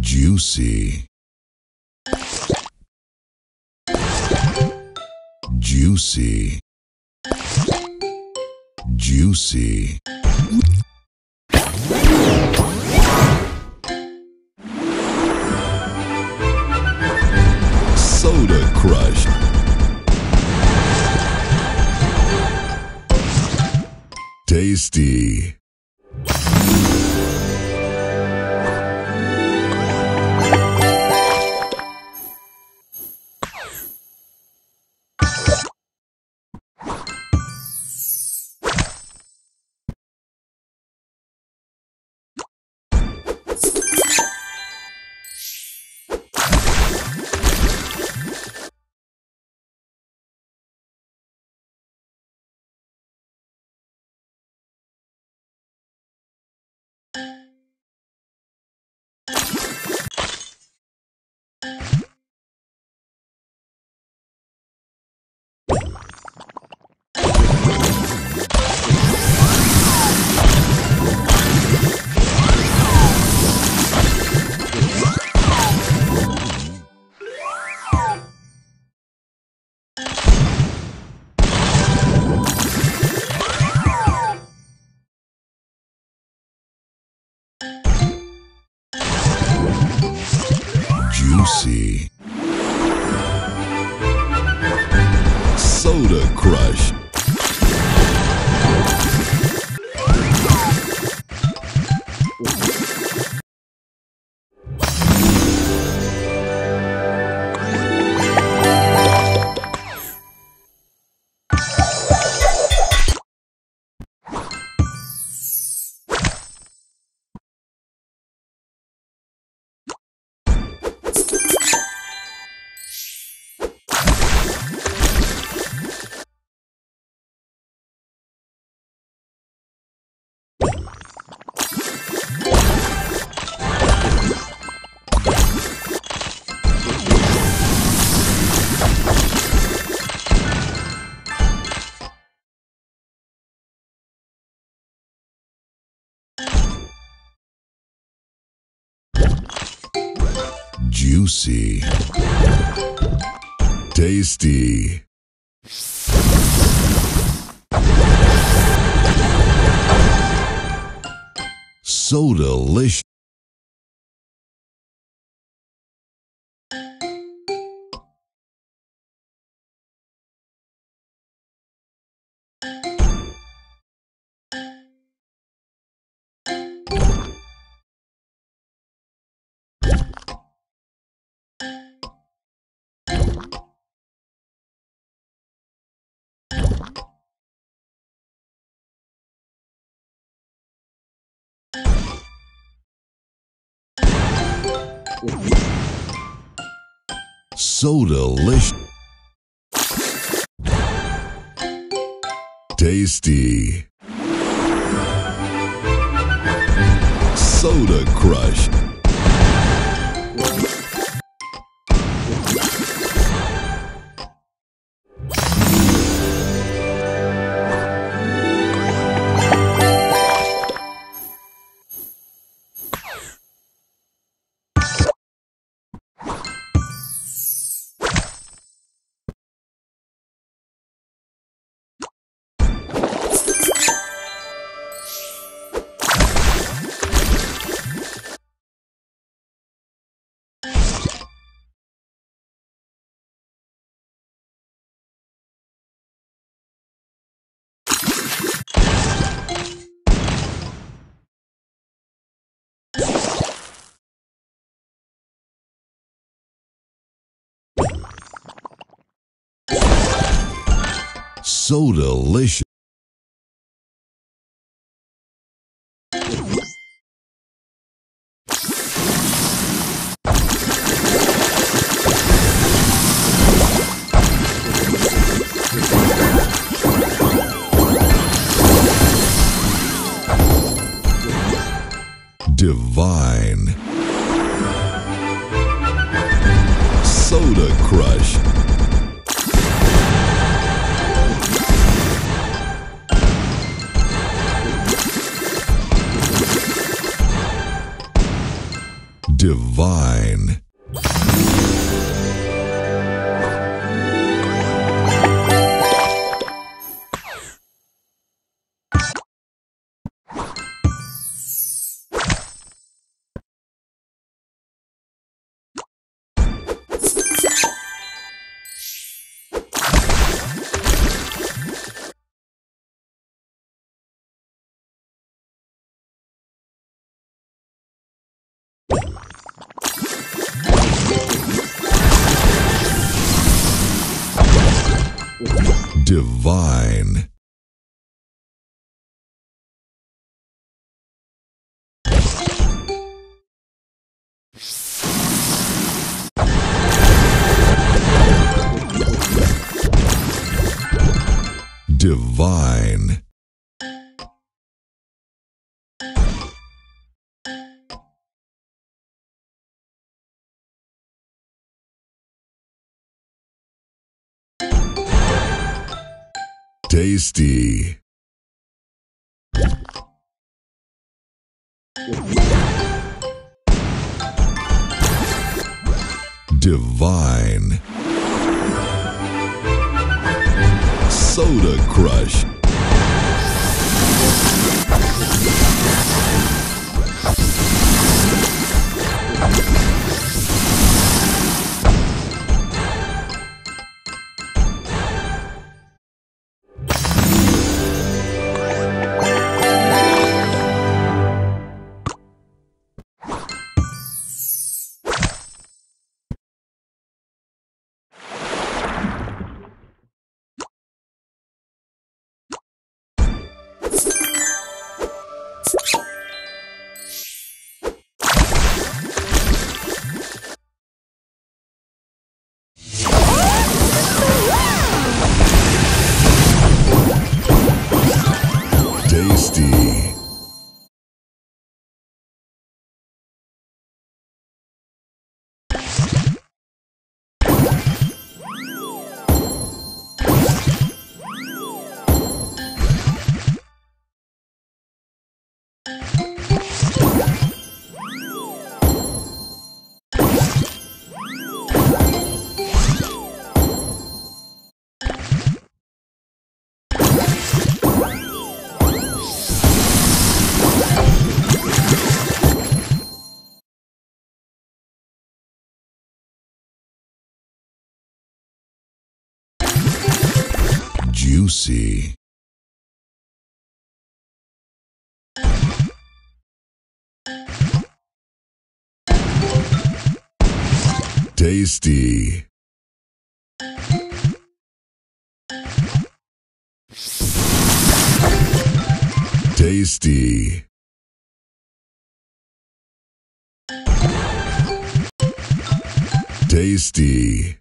Juicy. Juicy. Juicy. Soda Crush. Tasty. Soda Juicy. Tasty. So delicious. So delicious. Tasty. Soda Crush. So delicious. Divine. Divine. Divine. Tasty. Divine. Soda Crush. Juicy. Tasty. Tasty. Tasty.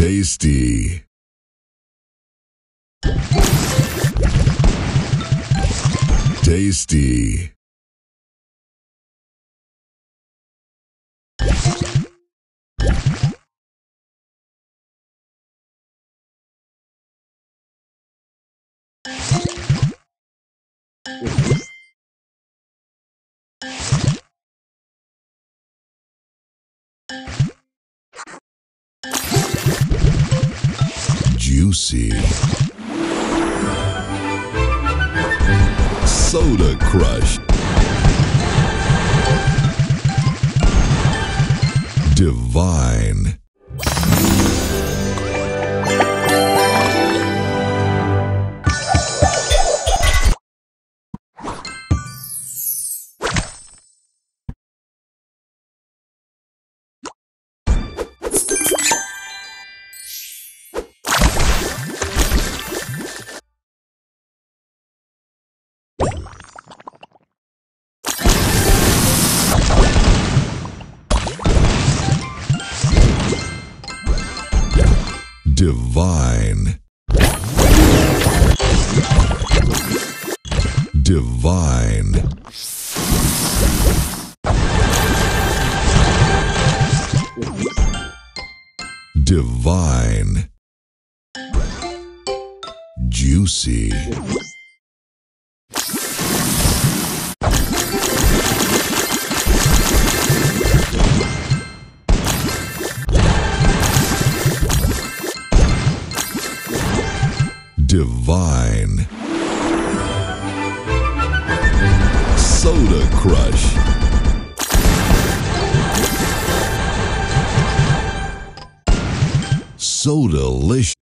Tasty. Tasty. Juicy. Soda Crush. Divine. Divine. Divine. Divine. Juicy. Divine. Soda Crush. So delicious.